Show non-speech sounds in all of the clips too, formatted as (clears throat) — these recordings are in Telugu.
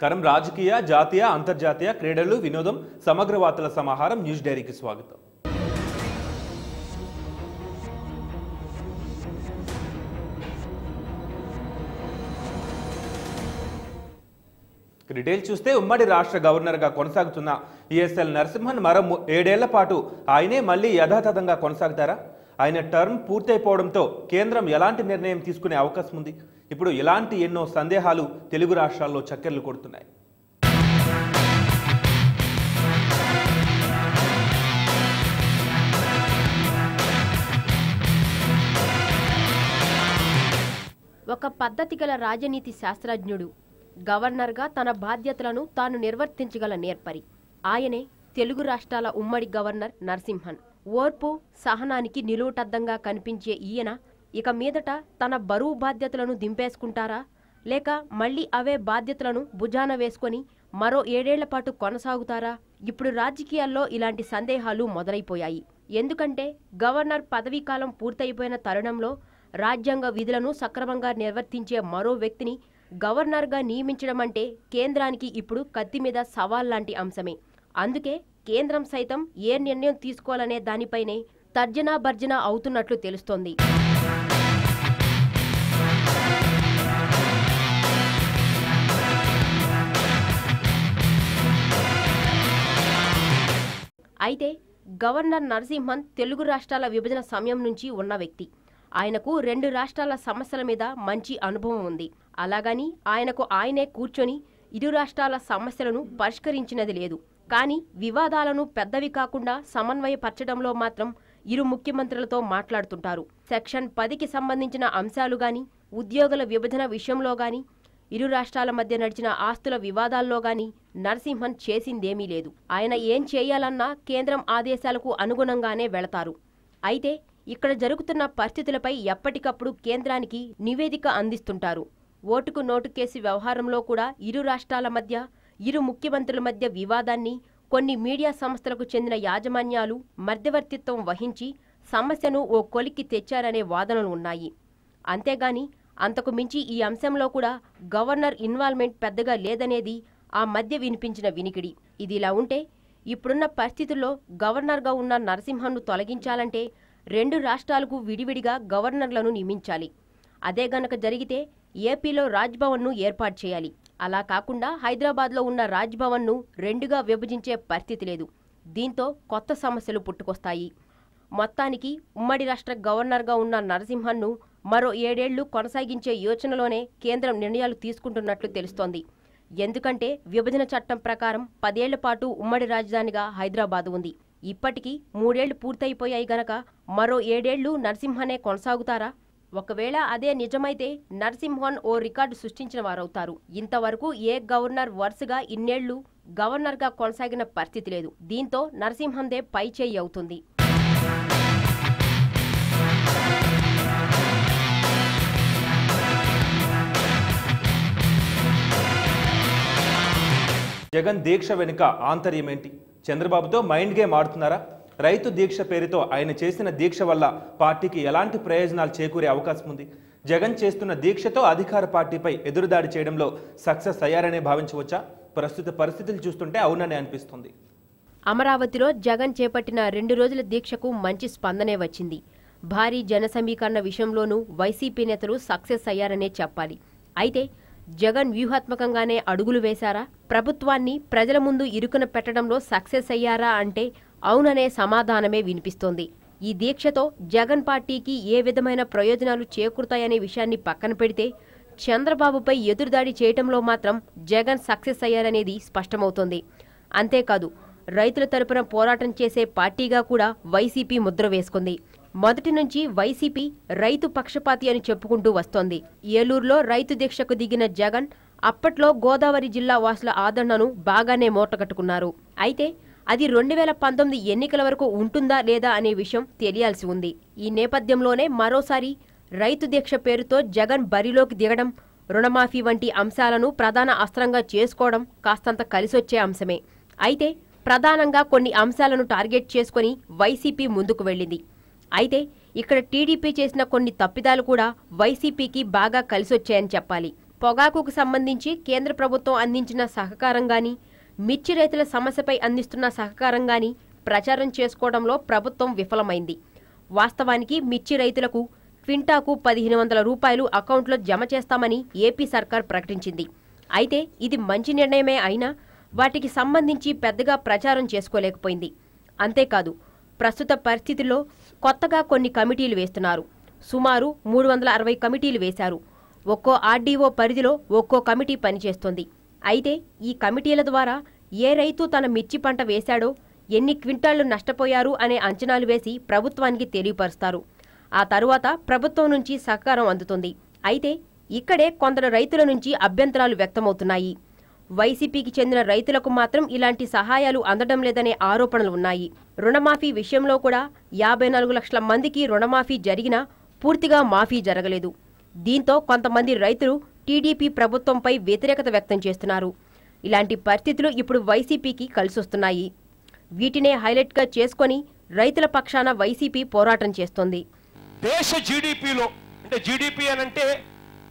నమస్కారం. రాజకీయ జాతీయ అంతర్జాతీయ క్రీడలు వినోదం సమగ్ర వార్తల సమాహారం న్యూస్ డైరీకి స్వాగతం. డీటెయిల్ చూస్తే ఉమ్మడి రాష్ట్ర గవర్నర్గా కొనసాగుతున్న ఈఎస్ఎల్ నరసింహన్ మరో ము- ఏడేళ్ళ పాటు ఆయనే మళ్ళీ యథాతథంగా కొనసాగుతారా? ఆయన టర్మ్ పూర్తయిపోవడంతో కేంద్రం ఎలాంటి నిర్ణయం తీసుకునే అవకాశం ఉంది? ఇప్పుడు ఇలాంటి ఎన్నో సందేహాలు తెలుగు రాష్ట్రాల్లో చక్కెర్లు కొడుతున్నాయి. ఒక పద్ధతి గల రాజనీతి శాస్త్రజ్ఞుడు గవర్నర్గా తన బాధ్యతలను తాను నిర్వర్తించగల నేర్పరి. ఆయనే తెలుగు రాష్ట్రాల ఉమ్మడి గవర్నర్ నరసింహన్. ఓర్పు సహనానికి నిలువుటద్దంగా కనిపించే ఈయన ఇక మీదట తన బరువు బాధ్యతలను దింపేసుకుంటారా? లేక మళ్ళీ అవే బాధ్యతలను భుజాన వేసుకొని మరో ఏడేళ్ళ పాటు కొనసాగుతారా? ఇప్పుడు రాజకీయాల్లో ఇలాంటి సందేహాలు మొదలైపోయాయి. ఎందుకంటే గవర్నర్ పదవీకాలం పూర్తయిపోయిన తరుణంలో రాజ్యాంగ విధులను సక్రమంగా నిర్వర్తించే మరో వ్యక్తిని గవర్నర్గా నియమించడం అంటే కేంద్రానికి ఇప్పుడు కత్తి మీద సవాల్ లాంటి అంశమే. అందుకే కేంద్రం సైతం ఏ నిర్ణయం తీసుకోవాలనే దానిపైనే తర్జనా భర్జన అవుతున్నట్లు తెలుస్తోంది. అయితే గవర్నర్ నరసింహన్ తెలుగు రాష్ట్రాల విభజన సమయం నుంచి ఉన్న వ్యక్తి. ఆయనకు రెండు రాష్ట్రాల సమస్యల మీద మంచి అనుభవం ఉంది. అలాగని ఆయనకు ఆయనే కూర్చొని ఇరు రాష్ట్రాల సమస్యలను పరిష్కరించినది లేదు. కానీ వివాదాలను పెద్దవి కాకుండా సమన్వయపరచడంలో మాత్రం ఇరు ముఖ్యమంత్రులతో మాట్లాడుతుంటారు. సెక్షన్ పదికి సంబంధించిన అంశాలు గాని ఉద్యోగుల విభజన విషయంలో గాని ఇరు రాష్ట్రాల మధ్య నడిచిన ఆస్తుల వివాదాల్లో గాని నరసింహన్ చేసిందేమీ లేదు. ఆయన ఏం చేయాలన్నా కేంద్రం ఆదేశాలకు అనుగుణంగానే వెళతారు. అయితే ఇక్కడ జరుగుతున్న పరిస్థితులపై ఎప్పటికప్పుడు కేంద్రానికి నివేదిక అందిస్తుంటారు. ఓటుకు నోటు కేసు వ్యవహారంలో కూడా ఇరు రాష్ట్రాల మధ్య ఇరు ముఖ్యమంత్రుల మధ్య వివాదాన్ని కొన్ని మీడియా సంస్థలకు చెందిన యాజమాన్యాలు మధ్యవర్తిత్వం వహించి సమస్యను ఓ కొలిక్కి తెచ్చారనే వాదనలు ఉన్నాయి. అంతేగాని అంతకు మించి ఈ అంశంలో కూడా గవర్నర్ ఇన్వాల్వ్మెంట్ పెద్దగా లేదనేది ఆ మధ్య వినిపించిన వినికిడి. ఇదిలా ఉంటే ఇప్పుడున్న పరిస్థితుల్లో గవర్నర్గా ఉన్న నరసింహన్ను తొలగించాలంటే రెండు రాష్ట్రాలకు విడివిడిగా గవర్నర్లను నియమించాలి. అదే గనక జరిగితే ఏపీలో రాజ్భవన్ను ఏర్పాటు చేయాలి. అలా కాకుండా హైదరాబాద్లో ఉన్న రాజ్భవన్ను రెండుగా విభజించే పరిస్థితి లేదు. దీంతో కొత్త సమస్యలు పుట్టుకొస్తాయి. మొత్తానికి ఉమ్మడి రాష్ట్ర గవర్నర్గా ఉన్న నరసింహన్ను మరో ఏడేళ్ళు కొనసాగించే యోచనలోనే కేంద్రం నిర్ణయాలు తీసుకుంటున్నట్లు తెలుస్తోంది. ఎందుకంటే విభజన చట్టం ప్రకారం పదేళ్ళ పాటు ఉమ్మడి రాజధానిగా హైదరాబాద్ ఉంది. ఇప్పటికీ మూడేళ్ళు పూర్తయిపోయాయి గనక మరో ఏడేళ్ళు నరసింహనే కొనసాగుతారా? ఒకవేళ అదే నిజమైతే నరసింహన్ ఓ రికార్డు సృష్టించిన వారవుతారు. ఇంతవరకు ఏ గవర్నర్ వరుసగా ఇన్నేళ్ళు గవర్నర్గా కొనసాగిన పరిస్థితి లేదు. దీంతో నరసింహందే పై చేయి అవుతుంది. జగన్ దీక్ష వెనుక ఆంతర్యం ఏంటి చంద్రబాబుతో మైండ్ గేమ్ ఆడుతున్నారా? రైతు దీక్ష పేరుతో ఆయన చేసిన దీక్ష వల్ల పార్టీకి ఎలాంటి ప్రయోజనాలు చేకూరే అవకాశం ఉంది? జగన్ చేస్తున్న దీక్షతో అధికార పార్టీపై ఎదురుదాడి చేయడంలో సక్సెస్ అయ్యారనే భావించవచ్చా? ప్రస్తుత పరిస్థితులు చూస్తుంటే అవునని అనిపిస్తుంది. అమరావతిలో జగన్ చేపట్టిన రెండు రోజుల దీక్షకు మంచి స్పందనే వచ్చింది. భారీ జన సమీకరణ విషయంలోనూ వైసీపీ నేతలు సక్సెస్ అయ్యారనే చెప్పాలి. అయితే జగన్ వ్యూహాత్మకంగానే అడుగులు వేశారా? ప్రభుత్వాన్ని ప్రజల ముందు ఇరుకున పెట్టడంలో సక్సెస్ అయ్యారా అంటే అవుననే సమాధానమే వినిపిస్తోంది. ఈ దీక్షతో జగన్ పార్టీకి ఏ విధమైన ప్రయోజనాలు చేకూరుతాయనే విషయాన్ని పక్కన పెడితే చంద్రబాబుపై ఎదురుదాడి చేయటంలో మాత్రం జగన్ సక్సెస్ అయ్యారనేది స్పష్టమవుతోంది. అంతేకాదు రైతుల తరపున పోరాటం చేసే పార్టీగా కూడా వైసీపీ ముద్ర వేసుకుంది. మొదటి నుంచి వైసీపీ రైతు పక్షపాతి అని చెప్పుకుంటూ వస్తోంది. ఏలూరులో రైతు దీక్షకు దిగిన జగన్ అప్పట్లో గోదావరి జిల్లా వాసుల ఆదరణను బాగానే మూటగట్టుకున్నారు. అయితే అది రెండు వేల పంతొమ్మిది ఎన్నికల వరకు ఉంటుందా లేదా అనే విషయం తెలియాల్సి ఉంది. ఈ నేపథ్యంలోనే మరోసారి రైతు దీక్ష పేరుతో జగన్ బరిలోకి దిగడం రుణమాఫీ వంటి అంశాలను ప్రధాన అస్త్రంగా చేసుకోవడం కాస్తంత కలిసొచ్చే అంశమే. అయితే ప్రధానంగా కొన్ని అంశాలను టార్గెట్ చేసుకొని వైసీపీ ముందుకు వెళ్ళింది. అయితే ఇక్కడ టీడీపీ చేసిన కొన్ని తప్పిదాలు కూడా వైసీపీకి బాగా కలిసొచ్చాయని చెప్పాలి. పొగాకుకు సంబంధించి కేంద్ర ప్రభుత్వం అందించిన సహకారం గాని మిర్చి రైతుల సమస్యపై అందిస్తున్న సహకారం గాని ప్రచారం చేసుకోవడంలో ప్రభుత్వం విఫలమైంది. వాస్తవానికి మిర్చి రైతులకు క్వింటాకు పదిహేను వందల రూపాయలు అకౌంట్లో జమ చేస్తామని ఏపీ సర్కార్ ప్రకటించింది. అయితే ఇది మంచి నిర్ణయమే అయినా వాటికి సంబంధించి పెద్దగా ప్రచారం చేసుకోలేకపోయింది. అంతేకాదు ప్రస్తుత పరిస్థితుల్లో కొత్తగా కొన్ని కమిటీలు వేస్తున్నారు. సుమారు మూడు వందల అరవై కమిటీలు వేశారు. ఒక్కో ఆర్డీఓ పరిధిలో ఒక్కో కమిటీ పనిచేస్తుంది. అయితే ఈ కమిటీల ద్వారా ఏ రైతు తన మిర్చి పంట వేశాడో ఎన్ని క్వింటాళ్ళు నష్టపోయారు అనే అంచనాలు వేసి ప్రభుత్వానికి తెలియపరుస్తారు. ఆ తరువాత ప్రభుత్వం నుంచి సహకారం అందుతుంది. అయితే ఇక్కడే కొందరు రైతుల నుంచి అభ్యంతరాలు వ్యక్తమవుతున్నాయి. వైసీపీకి చెందిన రైతులకు మాత్రం ఇలాంటి సహాయాలు అందడం లేదనే ఆరోపణలు ఉన్నాయి. రుణమాఫీ విషయంలో కూడా యాభై నాలుగు లక్షల మందికి రుణమాఫీ జరిగినా పూర్తిగా మాఫీ జరగలేదు. దీంతో కొంతమంది రైతులు టీడీపీ ప్రభుత్వంపై వ్యతిరేకత వ్యక్తం చేస్తున్నారు. ఇలాంటి పరిస్థితులు ఇప్పుడు వైసీపీకి కలిసొస్తున్నాయి. వీటినే హైలైట్గా చేసుకొని రైతుల పక్షాన వైసీపీ పోరాటం చేస్తోంది. దేశ జీడిపిలో అంటే జీడిపి అని అంటే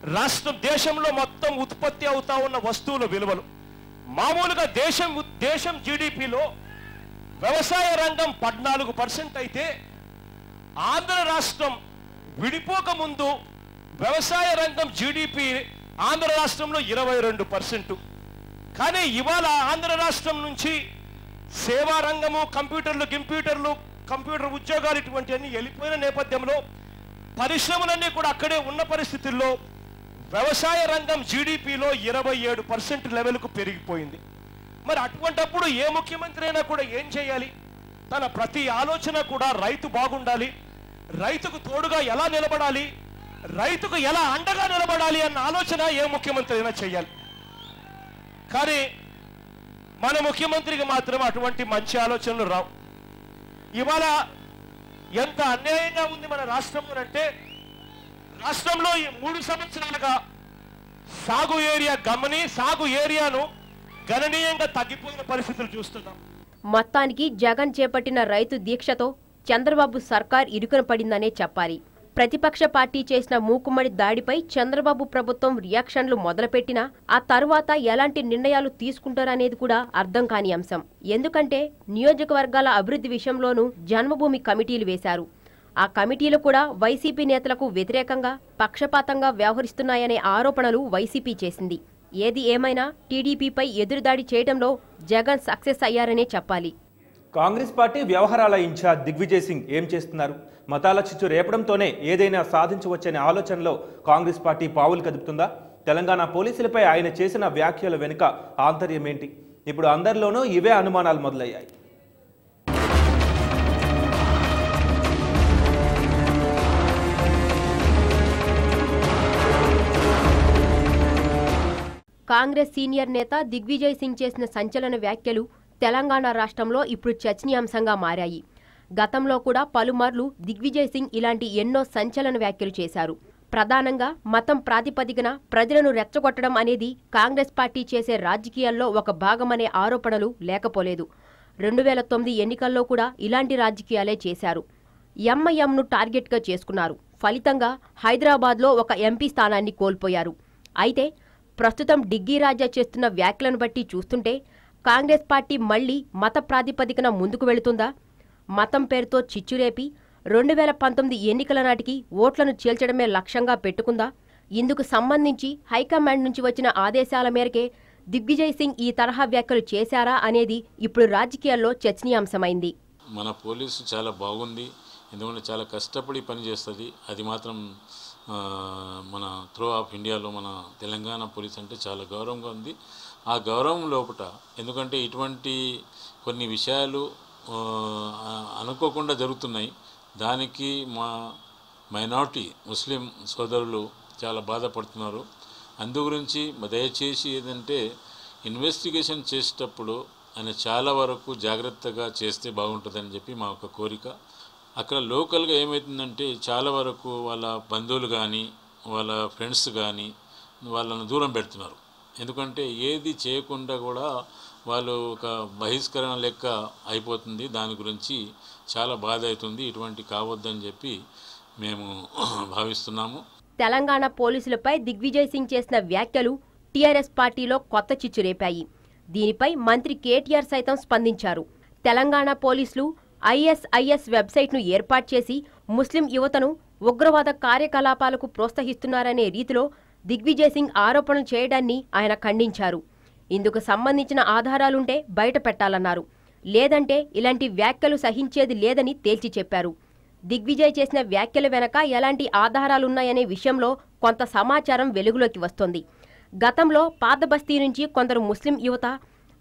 రాష్ట్రం దేశంలో మొత్తం ఉత్పత్తి అవుతా ఉన్న వస్తువుల విలువలు. మామూలుగా దేశం దేశం జీడిపిలో వ్యవసాయ రంగం పద్నాలుగు పర్సెంట్ అయితే ఆంధ్ర రాష్ట్రం విడిపోక ముందు వ్యవసాయ రంగం జీడిపి ఆంధ్ర రాష్ట్రంలో ఇరవై రెండు పర్సెంట్. కానీ ఇవాళ ఆంధ్ర రాష్ట్రం నుంచి సేవా రంగము కంప్యూటర్లు కంప్యూటర్లు కంప్యూటర్ ఉద్యోగాలు ఇటువంటివన్నీ వెళ్ళిపోయిన నేపథ్యంలో పరిశ్రమలన్నీ కూడా అక్కడే ఉన్న పరిస్థితుల్లో వ్యవసాయ రంగం జీడిపిలో ఇరవై ఏడు పర్సెంట్ లెవెల్కు పెరిగిపోయింది. మరి అటువంటప్పుడు ఏ ముఖ్యమంత్రి అయినా కూడా ఏం చేయాలి? తన ప్రతి ఆలోచన కూడా రైతు బాగుండాలి. రైతుకు తోడుగా ఎలా నిలబడాలి? రైతుకు ఎలా అండగా నిలబడాలి అన్న ఆలోచన ఏ ముఖ్యమంత్రి అయినా చేయాలి. కానీ మన ముఖ్యమంత్రికి మాత్రం అటువంటి మంచి ఆలోచనలు రావు. ఇవాళ ఎంత అన్యాయంగా ఉంది మన రాష్ట్రంలో అంటే రాష్ట్రంలో ఈ మూడు సంవత్సరాలుగా సాగు ఏరియా గమని సాగు ఏరియాను గణనీయంగా తగ్గిపోయిన పరిస్థితులు చూస్తున్నాం. మొత్తానికి జగన్ చేపట్టిన రైతు దీక్షతో చంద్రబాబు సర్కార్ ఇరుకున పడిందనే చెప్పాలి. ప్రతిపక్ష పార్టీ చేసిన మూకుమ్మడి దాడిపై చంద్రబాబు ప్రభుత్వం రియాక్షన్లు మొదలుపెట్టినా ఆ తర్వాత ఎలాంటి నిర్ణయాలు తీసుకుంటారనేది కూడా అర్థం కాని అంశం. ఎందుకంటే నియోజకవర్గాల అభివృద్ధి విషయంలోనూ జన్మభూమి కమిటీలు వేశారు. ఆ కమిటీలు కూడా వైసీపీ నేతలకు వ్యతిరేకంగా పక్షపాతంగా వ్యవహరిస్తున్నాయనే ఆరోపణలు వైసీపీ చేసింది. ఏది ఏమైనా టీడీపీపై ఎదురుదాడి చేయడంలో జగన్ సక్సెస్ అయ్యారనే చెప్పాలి. కాంగ్రెస్ పార్టీ వ్యవహారాల ఇన్ఛార్జ్ దిగ్విజయ్ సింగ్ ఏం చేస్తున్నారు? మతాల చిచ్చు రేపడంతోనే ఏదైనా సాధించవచ్చనే ఆలోచనలో కాంగ్రెస్ పార్టీ పావులు కదుపుతుందా? తెలంగాణ పోలీసులపై ఆయన చేసిన వ్యాఖ్యల వెనుక ఆంతర్యం ఏంటి ఇప్పుడు అందరిలోనూ ఇవే అనుమానాలు మొదలయ్యాయి. కాంగ్రెస్ సీనియర్ నేత దిగ్విజయ్ సింగ్ చేసిన సంచలన వ్యాఖ్యలు తెలంగాణ రాష్ట్రంలో ఇప్పుడు చర్చనీయాంశంగా మారాయి. గతంలో కూడా పలుమార్లు దిగ్విజయ్ సింగ్ ఇలాంటి ఎన్నో సంచలన వ్యాఖ్యలు చేశారు. ప్రధానంగా మతం ప్రాతిపదికన ప్రజలను రెచ్చగొట్టడం అనేది కాంగ్రెస్ పార్టీ చేసే రాజకీయాల్లో ఒక భాగమనే ఆరోపణలు లేకపోలేదు. రెండు వేల తొమ్మిది ఎన్నికల్లో కూడా ఇలాంటి రాజకీయాలే చేశారు. ఎంఐఎంను టార్గెట్గా చేసుకున్నారు. ఫలితంగా హైదరాబాద్లో ఒక ఎంపీ స్థానాన్ని కోల్పోయారు. అయితే ప్రస్తుతం డిగ్గీ రాజా చేస్తున్న వ్యాఖ్యలను బట్టి చూస్తుంటే కాంగ్రెస్ పార్టీ మళ్ళీ మత ప్రాతిపదికన ముందుకు వెళుతుందా? మతం పేరుతో చిచ్చురేపి రెండు వేల పంతొమ్మిది ఎన్నికల నాటికి ఓట్లను చీల్చడమే లక్ష్యంగా పెట్టుకుందా? ఇందుకు సంబంధించి హైకమాండ్ నుంచి వచ్చిన ఆదేశాల మేరకే దిగ్విజయ్ సింగ్ ఈ తరహా వ్యాఖ్యలు చేశారా అనేది ఇప్పుడు రాజకీయాల్లో చర్చనీయాంశమైంది. మన పోలీసు చాలా బాగుంది ఎందుకంటే చాలా కష్టపడి పనిచేస్తుంది. అది మాత్రం మన త్రో ఆఫ్ ఇండియాలో మన తెలంగాణ పోలీస్ అంటే చాలా గౌరవంగా ఉంది. ఆ గౌరవం లోపట ఎందుకంటే ఇటువంటి కొన్ని విషయాలు అనుకోకుండా జరుగుతున్నాయి. దానికి మా మైనారిటీ ముస్లిం సోదరులు చాలా బాధపడుతున్నారు. అందు గురించి దయచేసి ఏదంటే ఇన్వెస్టిగేషన్ చేసేటప్పుడు ఆయన చాలా వరకు జాగ్రత్తగా చేస్తే బాగుంటుందని చెప్పి మా ఒక కోరిక. అక్కడ లోకల్గా ఏమవుతుందంటే చాలా వరకు వాళ్ళ బంధువులు కానీ వాళ్ళ ఫ్రెండ్స్ కానీ వాళ్ళను దూరం పెడుతున్నారు. ఎందుకంటే ఏది చేయకుండా కూడా వాళ్ళు ఒక బహిష్కరణ లెక్క అయిపోతుంది. దాని గురించి చాలా బాధ అవుతుంది. ఇటువంటి కావద్దని చెప్పి మేము (clears throat) భావిస్తున్నాము. తెలంగాణ పోలీసులపై దిగ్విజయ్ సింగ్ చేసిన వ్యాఖ్యలు టీఆర్ఎస్ పార్టీలో కొత్త చిచ్చు రేపాయి. దీనిపై మంత్రి కేటీఆర్ సైతం స్పందించారు. తెలంగాణ పోలీసులు ఐఎస్ఐఎస్ వెబ్సైట్ను ఏర్పాటు చేసి ముస్లిం యువతను ఉగ్రవాద కార్యకలాపాలకు ప్రోత్సహిస్తున్నారనే రీతిలో దిగ్విజయ్ సింగ్ ఆరోపణలు చేయడాన్ని ఆయన ఖండించారు. ఇందుకు సంబంధించిన ఆధారాలుంటే బయట పెట్టాలన్నారు లేదంటే ఇలాంటి వ్యాఖ్యలు సహించేది లేదని తేల్చి చెప్పారు. దిగ్విజయ్ చేసిన వ్యాఖ్యల వెనక ఎలాంటి ఆధారాలున్నాయనే విషయంలో కొంత సమాచారం వెలుగులోకి వస్తోంది. గతంలో పాత బస్తీ నుంచి కొందరు ముస్లిం యువత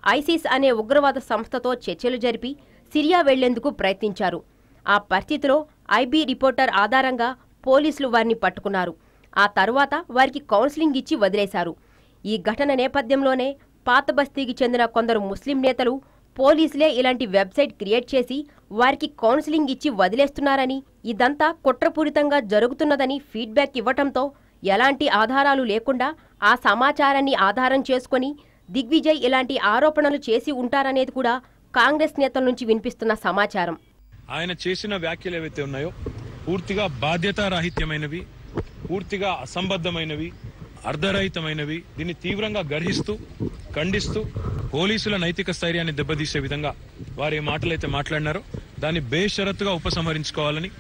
ఐసిస్ అనే ఉగ్రవాద సంస్థతో చర్చలు జరిపి సిరియా వెళ్ళేందుకు ప్రయత్నించారు. ఆ పరిస్థితిలో ఐబీ రిపోర్టర్ ఆధారంగా పోలీసులు వారిని పట్టుకున్నారు. ఆ తరువాత వారికి కౌన్సిలింగ్ ఇచ్చి వదిలేశారు. ఈ ఘటన నేపథ్యంలోనే పాత బస్తీకి చెందిన కొందరు ముస్లిం నేతలు పోలీసులే ఇలాంటి వెబ్సైట్ క్రియేట్ చేసి వారికి కౌన్సిలింగ్ ఇచ్చి వదిలేస్తున్నారని ఇదంతా కుట్రపూరితంగా జరుగుతున్నదని ఫీడ్బ్యాక్ ఇవ్వటంతో ఎలాంటి ఆధారాలు లేకుండా ఆ సమాచారాన్ని ఆధారం చేసుకొని దిగ్విజయ్ ఇలాంటి ఆరోపణలు చేసి ఉంటారనేది కూడా కాంగ్రెస్ నేతల నుంచి వినిపిస్తున్న సమాచారం. ఆయన చేసిన వ్యాఖ్యలు ఏవైతే ఉన్నాయో పూర్తిగా బాధ్యతారాహిత్యమైనవి పూర్తిగా అసంబద్ధమైనవి అర్ధరహితమైనవి దీన్ని తీవ్రంగా గర్హిస్తూ ఖండిస్తూ పోలీసుల నైతిక స్థైర్యాన్ని దెబ్బతీసే విధంగా వారి మాటలైతే మాట్లాడినారో దాన్ని బేషరతుగా ఉపసంహరించుకోవాలని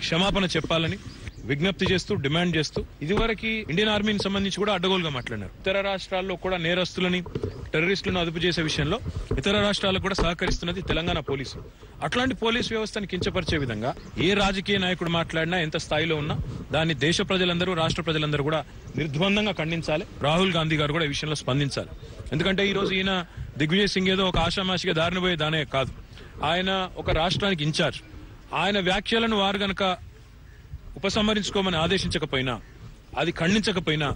క్షమాపణ చెప్పాలని విజ్ఞప్తి చేస్తూ డిమాండ్ చేస్తూ ఇదివరకు ఇండియన్ ఆర్మీని సంబంధించి కూడా అడ్డగోలుగా మాట్లాడినారు. ఇతర రాష్ట్రాల్లో కూడా నేరస్తులని టెర్రరిస్టులను అదుపు చేసే విషయంలో ఇతర రాష్ట్రాలకు కూడా సహకరిస్తున్నది తెలంగాణ పోలీసు. అట్లాంటి పోలీస్ వ్యవస్థను కించపరిచే విధంగా ఏ రాజకీయ నాయకుడు మాట్లాడినా ఎంత స్థాయిలో ఉన్నా దాన్ని దేశ ప్రజలందరూ రాష్ట్ర ప్రజలందరూ కూడా నిర్ద్వందంగా ఖండించాలి. రాహుల్ గాంధీ గారు కూడా ఈ విషయంలో స్పందించాలి. ఎందుకంటే ఈ రోజు ఈయన దిగ్విజయ్ సింగ్ ఏదో ఒక ఆషామాషిగా దారిని పోయే దానే కాదు. ఆయన ఒక రాష్ట్రానికి ఇన్ఛార్జ్. ఆయన వ్యాఖ్యలను వారు గనక ఉపసంహరించుకోమని ఆదేశించకపోయినా అది ఖండించకపోయినా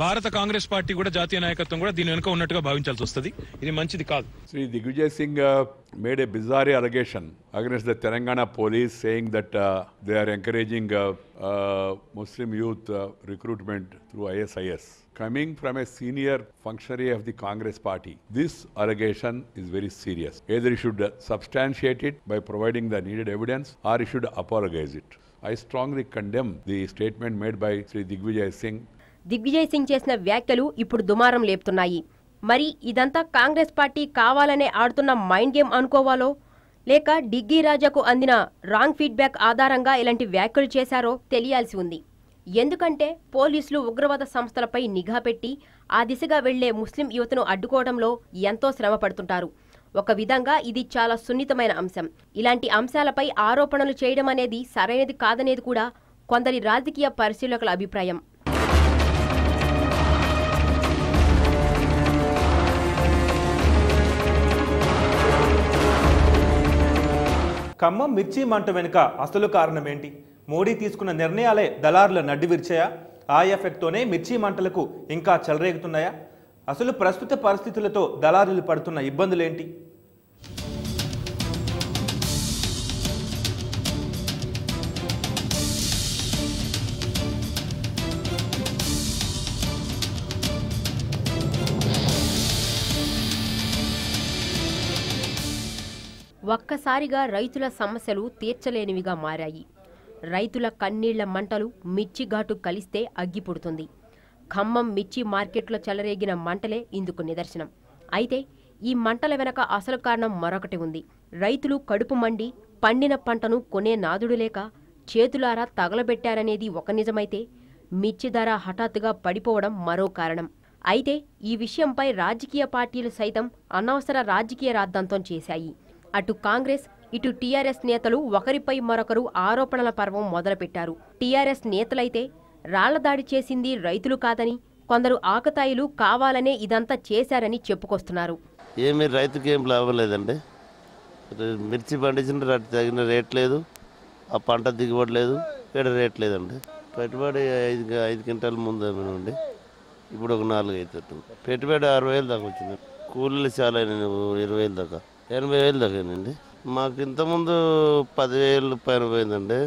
భారత కాంగ్రెస్ పార్టీ కూడా జాతీయ నాయకత్వం కూడా దీని వెనుక ఉన్నట్టుగా భావించాల్సి వస్తుంది. ఇది మంచిది కాదు. Shri Digvijay Singh made a bizarre allegation against the Telangana police saying that they are encouraging Muslim youth recruitment through ISIS coming from a senior functionary of the Congress party this allegation is very serious either you should substantiate it by providing the needed evidence or you should apologise it I strongly condemn the statement made by Shri Digvijay Singh Digvijay Singh చేసిన వ్యాఖ్యలు ఇప్పుడు దుమారం లేపుతున్నాయి. మరి ఇదంతా కాంగ్రెస్ పార్టీ కావాలనే ఆడుతున్న మైండ్ గేమ్ అనుకోవాలో? లేక డిగ్గీ రాజాకు అందిన రాంగ్ ఫీడ్బ్యాక్ ఆధారంగా ఇలాంటి వ్యాఖ్యలు చేశారో తెలియాల్సి ఉంది. ఎందుకంటే పోలీసులు ఉగ్రవాద సంస్థలపై నిఘా పెట్టి ఆ దిశగా వెళ్ళే ముస్లిం యువతను అడ్డుకోవడంలో ఎంతో శ్రమ పడుతుంటారు. ఒక విధంగా ఇది చాలా సున్నితమైన అంశం. ఇలాంటి అంశాలపై ఆరోపణలు చేయడం అనేది సరైనది కాదనేది కూడా కొందరి రాజకీయ పరిశీలకుల అభిప్రాయం. ఖమ్మం మిర్చి మంట వెనుక అసలు కారణం ఏంటి మోడీ తీసుకున్న నిర్ణయాలే దళారుల నడ్డి విరిచాయా? ఆ ఎఫెక్ట్తోనే మిర్చి మంటలకు ఇంకా చెలరేగుతున్నాయా? అసలు ప్రస్తుత పరిస్థితులతో దళారులు పడుతున్న ఇబ్బందులేంటి? ఒక్కసారిగా రైతుల సమస్యలు తీర్చలేనివిగా మారాయి. రైతుల కన్నీళ్ళ మంటలు మిర్చిఘాటు కలిస్తే అగ్గిపుడుతుంది. ఖమ్మం మిర్చి మార్కెట్లో చెలరేగిన మంటలే ఇందుకు నిదర్శనం. అయితే ఈ మంటల వెనక అసలు కారణం మరొకటి ఉంది. రైతులు కడుపు మండి పండిన పంటను కొనే నాదుడు లేక చేతులారా తగలబెట్టారనేది ఒక నిజమైతే మిర్చి ధర హఠాత్తుగా పడిపోవడం మరో కారణం. అయితే ఈ విషయంపై రాజకీయ పార్టీలు సైతం అనవసర రాజకీయ రాద్ధాంతం చేశాయి. అటు కాంగ్రెస్ ఇటు టీఆర్ఎస్ నేతలు ఒకరిపై మరొకరు ఆరోపణల పర్వం మొదలుపెట్టారు. టీఆర్ఎస్ నేతలైతే రాళ్ళదాడి చేసింది రైతులు కాదని కొందరు ఆకతాయిలు కావాలనే ఇదంతా చేశారని చెప్పుకొస్తున్నారు. ఏమీ రైతుకి ఏం లాభం లేదండి. మిర్చి పండించిన తగిన రేట్ లేదు. ఆ పంట దిగుబడి లేదు. ఇక్కడ రేట్ లేదండి. పెట్టుబడి ఐదు ఐదు క్వింటాల ముందు ఇప్పుడు ఒక నాలుగు అవుతుంది పెట్టుబడి అరవై వేలు దాకా వచ్చింది. కూలీలు చాలా ఇరవై వేలు దాకా. ఎనభై వేలు దాకానండి మాకు ఇంతకుముందు పదివేలు పైన పోయిందండి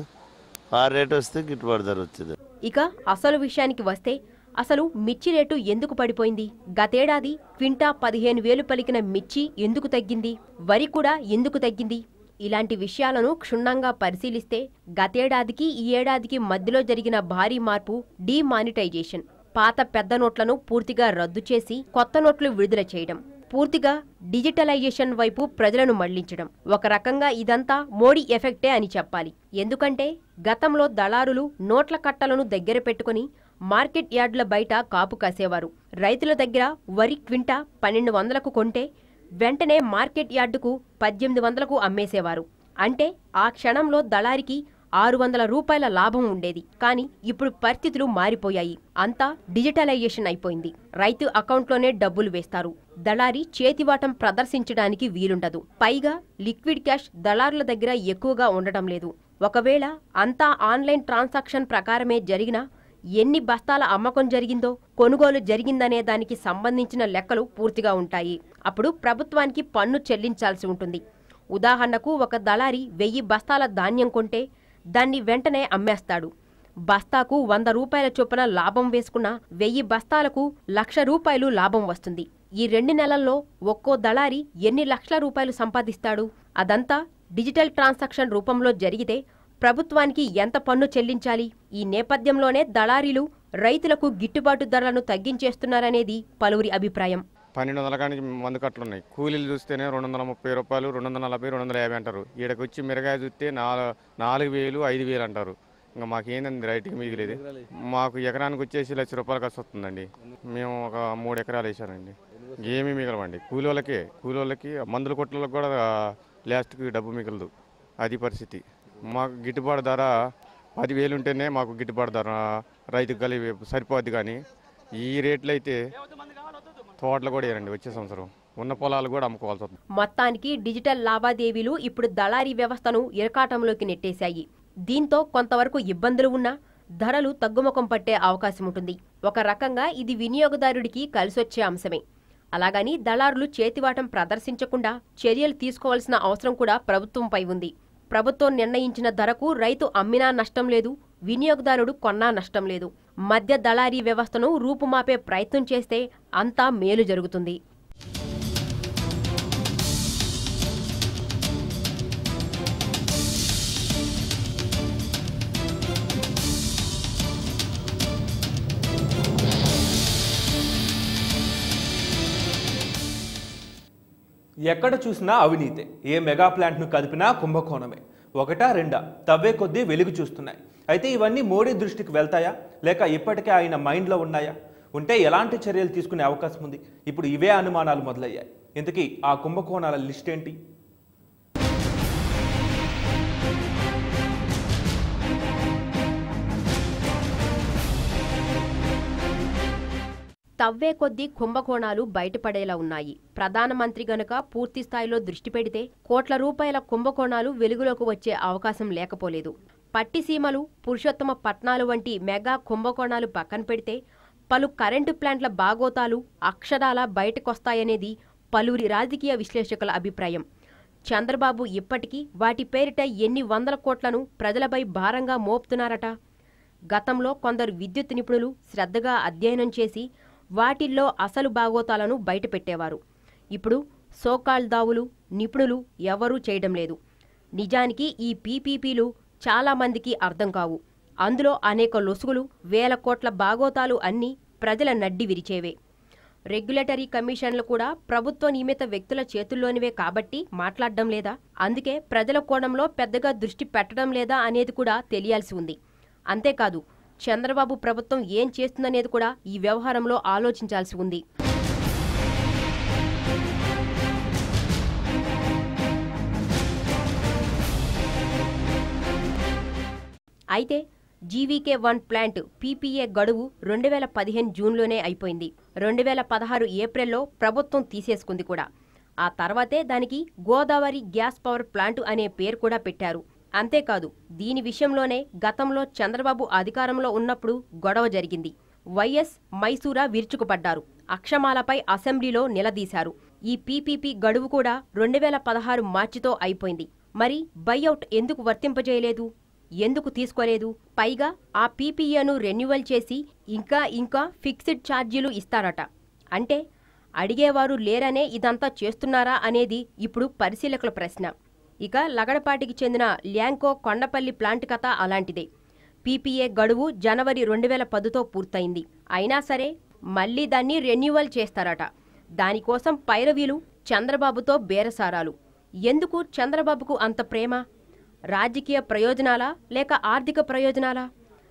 ఆ రేట్ వస్తే గిట్టుబాటు ధర వచ్చింది. ఇక అసలు విషయానికి వస్తే అసలు మిర్చి రేటు ఎందుకు పడిపోయింది? గతేడాది క్వింటా పదిహేను వేలు పలికిన మిర్చి ఎందుకు తగ్గింది? వరి కూడా ఎందుకు తగ్గింది? ఇలాంటి విషయాలను క్షుణ్ణంగా పరిశీలిస్తే గతేడాదికి ఈ ఏడాదికి మధ్యలో జరిగిన భారీ మార్పు డీమానిటైజేషన్. పాత పెద్ద నోట్లను పూర్తిగా రద్దు చేసి కొత్త నోట్లు విడుదల చేయడం. పూర్తిగా డిజిటలైజేషన్ వైపు ప్రజలను మళ్ళించడం. ఒక రకంగా ఇదంతా మోడీ ఎఫెక్టే అని చెప్పాలి. ఎందుకంటే గతంలో దళారులు నోట్ల కట్టలను దగ్గర పెట్టుకుని మార్కెట్ యార్డుల బయట కాపు కాసేవారు. రైతుల దగ్గర వరి క్వింటా పన్నెండు వందలకు కొంటే వెంటనే మార్కెట్ యార్డుకు పద్దెనిమిది వందలకు అమ్మేసేవారు. అంటే ఆ క్షణంలో దళారికి ఆరు వందల రూపాయల లాభం ఉండేది. కానీ ఇప్పుడు పరిస్థితులు మారిపోయాయి. అంతా డిజిటలైజేషన్ అయిపోయింది. రైతు అకౌంట్లోనే డబ్బులు వేస్తారు. దళారి చేతివాటం ప్రదర్శించడానికి వీలుండదు. పైగా లిక్విడ్ క్యాష్ దళారుల దగ్గర ఎక్కువగా ఉండటం లేదు. ఒకవేళ అంతా ఆన్లైన్ ట్రాన్సాక్షన్ ప్రకారమే జరిగినా ఎన్ని బస్తాల అమ్మకం జరిగిందో కొనుగోలు జరిగిందనే దానికి సంబంధించిన లెక్కలు పూర్తిగా ఉంటాయి. అప్పుడు ప్రభుత్వానికి పన్ను చెల్లించాల్సి ఉంటుంది. ఉదాహరణకు ఒక దళారి వెయ్యి బస్తాల ధాన్యం కొంటే దాన్ని వెంటనే అమ్మేస్తాడు. బస్తాకు వంద రూపాయల చొప్పున లాభం వేసుకున్న వెయ్యి బస్తాలకు లక్ష రూపాయలు లాభం వస్తుంది. ఈ రెండు నెలల్లో ఒక్కో దళారి ఎన్ని లక్షల రూపాయలు సంపాదిస్తాడు? అదంతా డిజిటల్ ట్రాన్సాక్షన్ రూపంలో జరిగితే ప్రభుత్వానికి ఎంత పన్ను చెల్లించాలి? ఈ నేపథ్యంలోనే దళారీలు రైతులకు గిట్టుబాటు ధరలను తగ్గించేస్తున్నారనేది పలువురి అభిప్రాయం. పన్నెండు వందల కానీ మందు కట్టలు ఉన్నాయి కూలీలు చూస్తేనే రెండు వందల ముప్పై రూపాయలు రెండు వందల నలభై రెండు వందల యాభై అంటారు. ఈడకి వచ్చి మిరగాయ చూస్తే నాలుగు నాలుగు వేలు ఐదు వేలు అంటారు. ఇంకా మాకేందండి రైట్కి మిగిలేదు? మాకు ఎకరానికి వచ్చేసి లక్ష రూపాయలు ఖర్చు వస్తుందండి. మేము ఒక మూడు ఎకరాలు వేసానండి ఏమీ మిగలవండి. కూలోళ్ళకి కూలోళ్ళకి వాళ్ళకి మందుల కొట్లకు కూడా లాస్ట్కి డబ్బు మిగలదు. అది పరిస్థితి. మాకు గిట్టుబాటు ధర పదివేలు ఉంటేనే మాకు గిట్టుబాటు ధర రైతుకు కలిపి సరిపోద్ది కానీ ఈ రేట్లు అయితే తోటలు కూడా వేయరండి వచ్చే సంవత్సరం. ఉన్న పొలాలు కూడా అమ్ముకోవాల్సి వస్తుంది. మొత్తానికి డిజిటల్ లావాదేవీలు ఇప్పుడు దళారీ వ్యవస్థను ఇరకాటంలోకి నెట్టేశాయి. దీంతో కొంతవరకు ఇబ్బందులు ఉన్నా ధరలు తగ్గుముఖం పట్టే అవకాశం ఉంటుంది. ఒక రకంగా ఇది వినియోగదారుడికి కలిసొచ్చే అంశమే. అలాగని దళారులు చేతివాటం ప్రదర్శించకుండా చర్యలు తీసుకోవాల్సిన అవసరం కూడా ప్రభుత్వంపై ఉంది. ప్రభుత్వం నిర్ణయించిన ధరకు రైతు అమ్మినా నష్టం లేదు వినియోగదారుడు కొన్నా నష్టం లేదు. మధ్య దళారీ వ్యవస్థను రూపుమాపే ప్రయత్నం చేస్తే అంతా మేలు జరుగుతుంది. ఎక్కడ చూసినా అవినీతే. ఏ మెగా ప్లాంట్ను కదిపినా కుంభకోణమే. ఒకటా రెండా? తవ్వే కొద్దీ వెలుగు చూస్తున్నాయి. అయితే ఇవన్నీ మోడీ దృష్టికి వెళ్తాయా? లేక ఇప్పటికే ఆయన మైండ్లో ఉన్నాయా? ఉంటే ఎలాంటి చర్యలు తీసుకునే అవకాశం ఉంది ఇప్పుడు ఇవే అనుమానాలు మొదలయ్యాయి. ఇంతకీ ఆ కుంభకోణాల లిస్ట్ ఏంటి? తవ్వే కొద్దీ కుంభకోణాలు బయటపడేలా ఉన్నాయి. ప్రధానమంత్రి గనుక పూర్తి స్థాయిలో దృష్టి పెడితే కోట్ల రూపాయల కుంభకోణాలు వెలుగులోకి వచ్చే అవకాశం లేకపోలేదు. పట్టిసీమలు పురుషోత్తమ పట్నాలు వంటి మెగా కుంభకోణాలు పక్కన పెడితే పలు కరెంటు ప్లాంట్ల బాగోతాలు అక్షరాల బయటకొస్తాయనేది పలువురి రాజకీయ విశ్లేషకుల అభిప్రాయం. చంద్రబాబు ఇప్పటికీ వాటి పేరిట ఎన్ని వందల కోట్లను ప్రజలపై భారంగా మోపుతున్నారట? గతంలో కొందరు విద్యుత్ నిపుణులు శ్రద్ధగా అధ్యయనం చేసి వాటిల్లో అసలు బాగోతాలను బయటపెట్టేవారు. ఇప్పుడు సోకాల్ దావులు నిపుణులు ఎవరూ చేయడం లేదు. నిజానికి ఈ పీపీపీలు చాలామందికి అర్థం కావు. అందులో అనేక లొసుగులు వేల కోట్ల బాగోతాలు అన్నీ ప్రజల నడ్డి విరిచేవే. రెగ్యులేటరీ కమిషన్లు కూడా ప్రభుత్వ నియమిత వ్యక్తుల చేతుల్లోనివే కాబట్టి మాట్లాడడం లేదా? అందుకే ప్రజల కోణంలో పెద్దగా దృష్టి పెట్టడం లేదా అనేది కూడా తెలియాల్సి ఉంది. అంతేకాదు చంద్రబాబు ప్రభుత్వం ఏం చేస్తుందనేది కూడా ఈ వ్యవహారంలో ఆలోచించాల్సి ఉంది. అయితే జీవీకే వన్ ప్లాంట్ పీపీఏ గడువు రెండు వేల పదిహేను జూన్లోనే అయిపోయింది. రెండు వేల పదహారు ఏప్రిల్లో ప్రభుత్వం తీసేసుకుంది కూడా. ఆ తర్వాతే దానికి గోదావరి గ్యాస్ పవర్ ప్లాంట్ అనే పేరు కూడా పెట్టారు. అంతేకాదు దీని విషయంలోనే గతంలో చంద్రబాబు అధికారంలో ఉన్నప్పుడు గొడవ జరిగింది. వైఎస్ మైసూరా విరుచుకుపడ్డారు. అక్షమాలపై అసెంబ్లీలో నిలదీశారు. ఈ పీపీపీ గడువు కూడా రెండు వేల పదహారు మార్చితో అయిపోయింది. మరి బైఅవుట్ ఎందుకు వర్తింపజేయలేదు? ఎందుకు తీసుకోలేదు? పైగా ఆ పీపీఏను రెన్యువల్ చేసి ఇంకా ఇంకా ఫిక్స్డ్ ఛార్జీలు ఇస్తారట. అంటే అడిగేవారు లేరనే ఇదంతా చేస్తున్నారా అనేది ఇప్పుడు పరిశీలకుల ప్రశ్న. ఇక లగడపాటికి చెందిన ల్యాంకో కొండపల్లి ప్లాంట్ కథ అలాంటిదే. పీపీఏ గడువు జనవరి రెండు వేల పదితో పూర్తయింది. అయినా సరే మళ్ళీ దాన్ని రెన్యువల్ చేస్తారట. దానికోసం పైరవీలు చంద్రబాబుతో బేరసారాలు. ఎందుకు చంద్రబాబుకు అంత ప్రేమ? రాజకీయ ప్రయోజనాలా లేక ఆర్థిక ప్రయోజనాలా?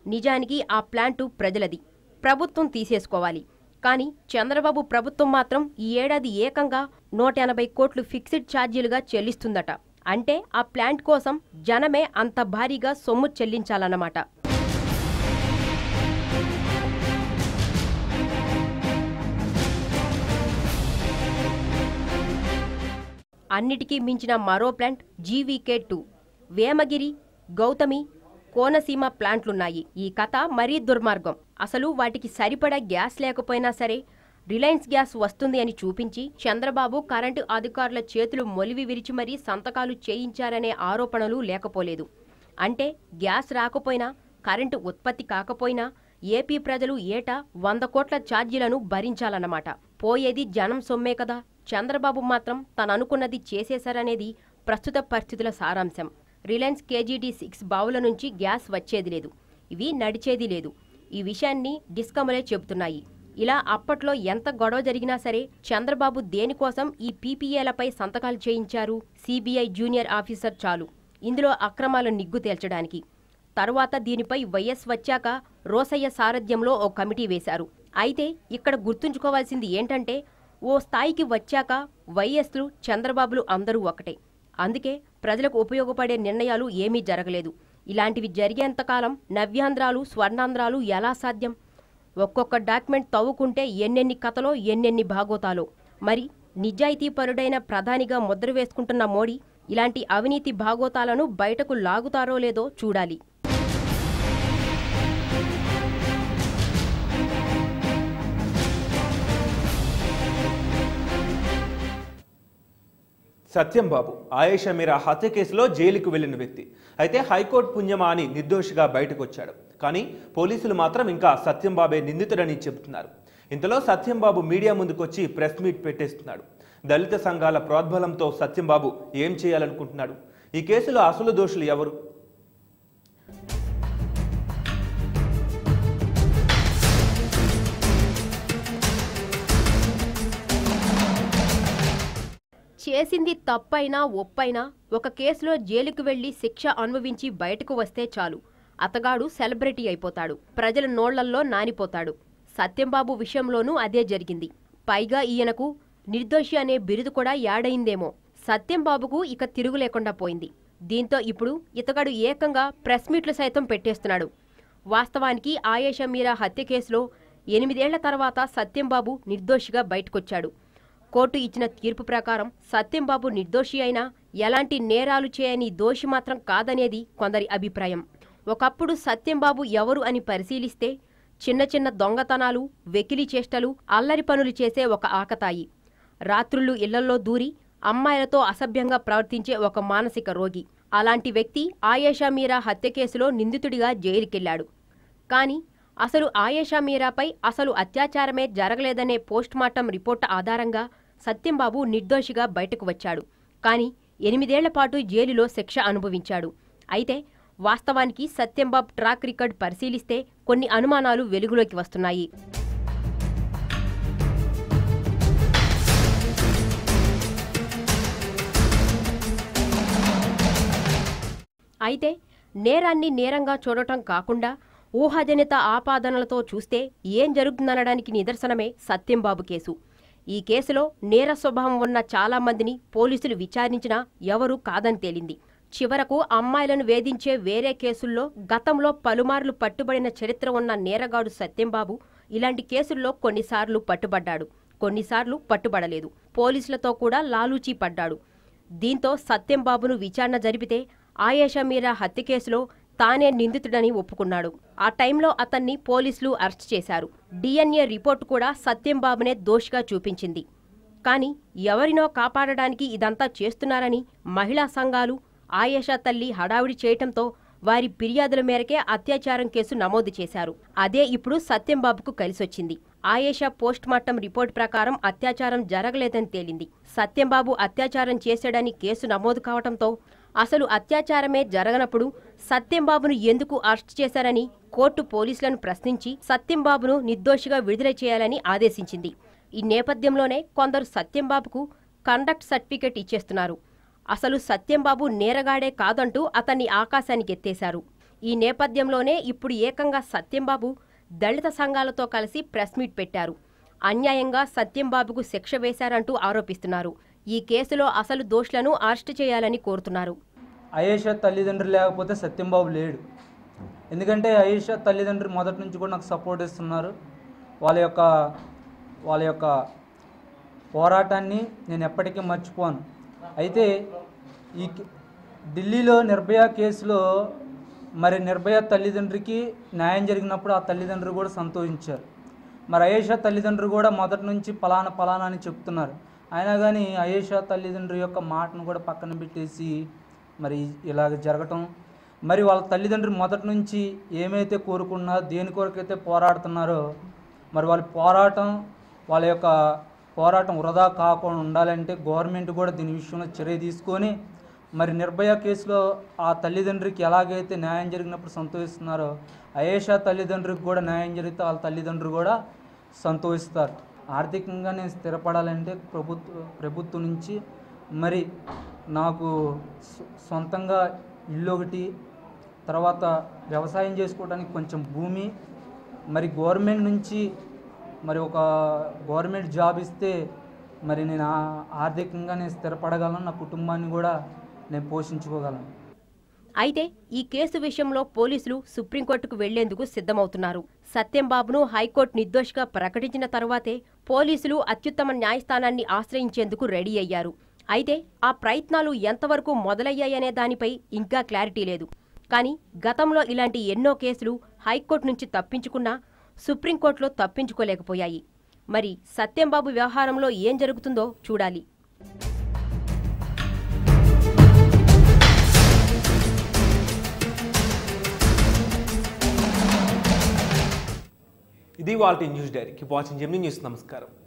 నిజానికి ఆ ప్లాంటు ప్రజలది. ప్రభుత్వం తీసేసుకోవాలి. కానీ చంద్రబాబు ప్రభుత్వం మాత్రం ఈ ఏడాది ఏకంగా నూట ఎనభై కోట్లు ఫిక్స్డ్ ఛార్జీలుగా చెల్లిస్తుందట. అంటే ఆ ప్లాంట్ కోసం జనమే అంత భారీగా సొమ్ము చెల్లించాలన్నమాట. అన్నిటికీ మించిన మరో plant GVK two. Vemagiri Gautami Konaseema ప్లాంట్లున్నాయి. ఈ కథ మరీ దుర్మార్గం. అసలు వాటికి సరిపడా గ్యాస్ లేకపోయినా సరే రిలయన్స్ గ్యాస్ వస్తుంది అని చూపించి చంద్రబాబు కరెంటు అధికారుల చేతులు మొలివి విరిచి మరీ సంతకాలు చేయించారనే ఆరోపణలు లేకపోలేదు. అంటే గ్యాస్ రాకపోయినా కరెంటు ఉత్పత్తి కాకపోయినా ఏపీ ప్రజలు ఏటా వంద కోట్ల ఛార్జీలను భరించాలన్నమాట. పోయేది జనం సొమ్మే కదా. చంద్రబాబు మాత్రం తననుకున్నది చేసేశారనేది ప్రస్తుత పరిస్థితుల సారాంశం. రిలయన్స్ కేజీడీ సిక్స్ బావుల నుంచి గ్యాస్ వచ్చేది లేదు. ఇవి నడిచేది లేదు. ఈ విషయాన్ని డిస్కమలే చెబుతున్నాయి. ఇలా అప్పట్లో ఎంత గొడవ జరిగినా సరే చంద్రబాబు దేనికోసం ఈ పీపీఏలపై సంతకాలు చేయించారు? సిబిఐ జూనియర్ ఆఫీసర్ చాలు. ఇందులో అక్రమాల నిగ్గు తేల్చడానికి. తరువాత దీనిపై వైఎస్ వచ్చాక రోసయ్య సారథ్యంలో ఓ కమిటీ వేశారు. అయితే ఇక్కడ గుర్తుంచుకోవాల్సింది ఏంటంటే ఓ స్థాయికి వచ్చాక వైఎస్లు చంద్రబాబులు అందరూ ఒకటే. అందుకే ప్రజలకు ఉపయోగపడే నిర్ణయాలు ఏమీ జరగలేదు. ఇలాంటివి జరిగేంతకాలం నవ్యాంధ్రాలు స్వర్ణాంధ్రాలు ఎలా సాధ్యం? ఒక్కొక్క డాక్యుమెంట్ తవ్వుకుంటే ఎన్నెన్ని కథలో ఎన్నెన్ని భాగోతాలో. మరి నిజాయితీపరుడైన ప్రధానిగా ముద్ర వేసుకుంటున్న మోడీ ఇలాంటి అవినీతి భాగోతాలను బయటకు లాగుతారో లేదో చూడాలి. సత్యం బాబు ఆయేషా మీరా హత్య కేసులో జైలుకు వెళ్ళిన వ్యక్తి. అయితే హైకోర్టు పుణ్యమా అని నిర్దోషిగా బయటకు వచ్చాడు కానీ పోలీసులు మాత్రం ఇంకా సత్యం బాబే నిందితుడని చెబుతున్నారు. ఇంతలో సత్యం బాబు మీడియా ముందుకొచ్చి ప్రెస్ మీట్ పెట్టేస్తున్నాడు. దళిత సంఘాల ప్రోద్బలంతో సత్యం బాబు ఏం చేయాలనుకుంటున్నాడు? ఈ కేసులో అసలు దోషులు ఎవరు? చేసింది తప్పైనా ఒప్పైనా ఒక కేసులో జైలుకు వెళ్ళి శిక్ష అనుభవించి బయటకు వస్తే చాలు. అతగాడు సెలబ్రిటీ అయిపోతాడు. ప్రజల నోళ్ళల్లో నానిపోతాడు. సత్యంబాబు విషయంలోనూ అదే జరిగింది. పైగా ఈయనకు నిర్దోషి అనే బిరుదు కూడా యాడైందేమో సత్యంబాబుకు ఇక తిరుగు లేకుండా పోయింది. దీంతో ఇప్పుడు ఇతగాడు ఏకంగా ప్రెస్ మీట్లు సైతం పెట్టేస్తున్నాడు. వాస్తవానికి ఆయేషా మీరా హత్య కేసులో ఎనిమిదేళ్ళ తర్వాత సత్యంబాబు నిర్దోషిగా బయటకొచ్చాడు. కోర్టు ఇచ్చిన తీర్పు ప్రకారం సత్యంబాబు నిర్దోషి అయినా ఎలాంటి నేరాలు చేయని దోషి మాత్రం కాదనేది కొందరి అభిప్రాయం. ఒకప్పుడు సత్యంబాబు ఎవరు అని పరిశీలిస్తే చిన్న చిన్న దొంగతనాలు వెకిలి చేష్టలు అల్లరి పనులు చేసే ఒక ఆకతాయి. రాత్రులు ఇళ్ళలో దూరి అమ్మాయిలతో అసభ్యంగా ప్రవర్తించే ఒక మానసిక రోగి. అలాంటి వ్యక్తి ఆయేషా మీరా హత్య కేసులో నిందితుడిగా జైలుకెళ్ళాడు కానీ అసలు ఆయేషా మీరాపై అసలు అత్యాచారమే జరగలేదనే పోస్ట్మార్టం రిపోర్ట్ ఆధారంగా సత్యంబాబు నిర్దోషిగా బయటకు వచ్చాడు. కానీ ఎనిమిదేళ్ళ పాటు జైలులో శిక్ష అనుభవించాడు. అయితే వాస్తవానికి సత్యంబాబు ట్రాక్ రికార్డ్ పరిశీలిస్తే కొన్ని అనుమానాలు వెలుగులోకి వస్తున్నాయి. అయితే నేరాన్ని నేరంగా చూడటం కాకుండా ఊహాజనిత ఆపాదనలతో చూస్తే ఏం జరుగుతుందనడానికి నిదర్శనమే సత్యంబాబు కేసు. ఈ కేసులో నేర స్వభావం ఉన్న చాలామందిని పోలీసులు విచారించినా ఎవరూ కాదని తేలింది. చివరకు అమ్మాయిలను వేధించే వేరే కేసుల్లో గతంలో పలుమార్లు పట్టుబడిన చరిత్ర ఉన్న నేరగాడు సత్యంబాబు ఇలాంటి కేసుల్లో కొన్నిసార్లు పట్టుబడ్డాడు. కొన్నిసార్లు పట్టుబడలేదు. పోలీసులతో కూడా లాలూచీ పడ్డాడు. దీంతో సత్యంబాబును విచారణ జరిపితే ఆయేషా మీరా హత్య కేసులో తానే నిందితుడని ఒప్పుకున్నాడు. ఆ టైంలో అతన్ని పోలీసులు అరెస్ట్ చేశారు. డిఎన్ఏ రిపోర్టు కూడా సత్యంబాబునే దోషిగా చూపించింది. కానీ ఎవరినో కాపాడడానికి ఇదంతా చేస్తున్నారని మహిళా సంఘాలు ఆయేషా తల్లి హడావిడి చేయటంతో వారి ఫిర్యాదుల మేరకే అత్యాచారం కేసు నమోదు చేశారు. అదే ఇప్పుడు సత్యంబాబుకు కలిసొచ్చింది. ఆయేషా పోస్ట్ మార్టం రిపోర్ట్ ప్రకారం అత్యాచారం జరగలేదని తేలింది. సత్యంబాబు అత్యాచారం చేశాడని కేసు నమోదు కావటంతో అసలు అత్యాచారమే జరగనప్పుడు సత్యంబాబును ఎందుకు అరెస్ట్ చేశారని కోర్టు పోలీసులను ప్రశ్నించి సత్యంబాబును నిర్దోషిగా విడుదల చేయాలని ఆదేశించింది. ఈ నేపథ్యంలోనే కొందరు సత్యంబాబుకు కండక్ట్ సర్టిఫికెట్ ఇచ్చేస్తున్నారు. అసలు సత్యంబాబు నేరగాడే కాదంటూ అతన్ని ఆకాశానికి ఎత్తేశారు. ఈ నేపథ్యంలోనే ఇప్పుడు ఏకంగా సత్యంబాబు దళిత సంఘాలతో కలిసి ప్రెస్ మీట్ పెట్టారు. అన్యాయంగా సత్యంబాబుకు శిక్ష వేశారంటూ ఆరోపిస్తున్నారు. ఈ కేసులో అసలు దోషులను అరెస్ట్ చేయాలని కోరుతున్నారు. అయేషా తల్లిదండ్రులు లేకపోతే సత్యంబాబు లేడు. ఎందుకంటే అయేషా తల్లిదండ్రులు మొదటి నుంచి కూడా నాకు సపోర్ట్ ఇస్తున్నారు వాళ్ళ యొక్క వాళ్ళ యొక్క పోరాటాన్ని నేను ఎప్పటికీ మర్చిపోను. అయితే ఈ ఢిల్లీలో నిర్భయ కేసులో మరి నిర్భయ తల్లిదండ్రికి న్యాయం జరిగినప్పుడు ఆ తల్లిదండ్రులు కూడా సంతోషించారు. మరి అయేషా తల్లిదండ్రులు కూడా మొదటి నుంచి పలానా పలానా అని చెప్తున్నారు. అయినా కానీ అయేషా తల్లిదండ్రుల యొక్క మాటను కూడా పక్కన పెట్టేసి మరి ఇలాగ జరగటం మరి వాళ్ళ తల్లిదండ్రులు మొదటి నుంచి ఏమైతే కోరుకున్నారో దేని కొరకైతే పోరాడుతున్నారో మరి వాళ్ళ పోరాటం వాళ్ళ యొక్క పోరాటం వృధా కాకుండా ఉండాలంటే గవర్నమెంట్ కూడా దీని విషయంలో చర్య తీసుకొని మరి నిర్భయ కేసులో ఆ తల్లిదండ్రికి ఎలాగైతే న్యాయం జరిగినప్పుడు సంతోషిస్తున్నారో అయేషా తల్లిదండ్రికి కూడా న్యాయం జరిగితే వాళ్ళ తల్లిదండ్రులు కూడా సంతోషిస్తారు. ఆర్థికంగా నేను స్థిరపడాలంటే ప్రభుత్వ ప్రభుత్వం నుంచి మరి నాకు సొంతంగా ఇల్లు ఒకటి తర్వాత వ్యవసాయం చేసుకోవడానికి కొంచెం భూమి మరి గవర్నమెంట్ నుంచి మరి ఒక గవర్నమెంట్ జాబ్ ఇస్తే మరి నేను ఆర్థికంగా నేను స్థిరపడగలను నా కుటుంబాన్ని కూడా నేను పోషించుకోగలను. అయితే ఈ కేసు విషయంలో పోలీసులు సుప్రీంకోర్టుకు వెళ్ళేందుకు సిద్ధమవుతున్నారు. సత్యంబాబును హైకోర్టు నిర్దోషిగా ప్రకటించిన తరువాతే పోలీసులు అత్యుత్తమ న్యాయస్థానాన్ని ఆశ్రయించేందుకు రెడీ అయ్యారు. అయితే ఆ ప్రయత్నాలు ఎంతవరకు మొదలయ్యాయనే దానిపై ఇంకా క్లారిటీ లేదు. కానీ గతంలో ఇలాంటి ఎన్నో కేసులు హైకోర్టు నుంచి తప్పించుకున్నా సుప్రీంకోర్టులో తప్పించుకోలేకపోయాయి. మరి సత్యంబాబు వ్యవహారంలో ఏం జరుగుతుందో చూడాలి. ఇది వాళ్ళ న్యూస్ డైరీకి. వాచింగ్ జెమ్ని న్యూస్ నమస్కారం.